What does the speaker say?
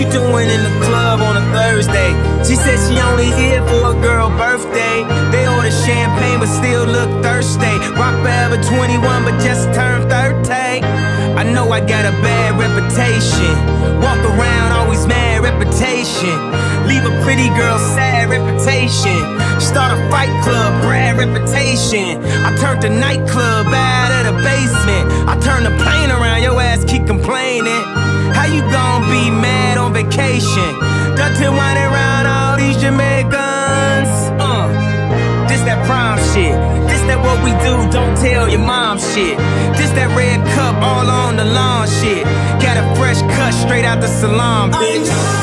you doing in the club on a Thursday? She said she only here for a girl birthday. They order champagne but still look thirsty. Rock forever 21 but just turned 30. I know I got a bad reputation. Walk around always mad reputation. Leave a pretty girl sad reputation. Start a fight club, bad reputation. I turned the nightclub out of the basement. Vacation? Dirty wining around all these Jamaicans. Uh, this that prime shit. This that what we do, don't tell your mom shit. This that red cup all on the lawn shit. Got a fresh cut straight out the salon, bitch.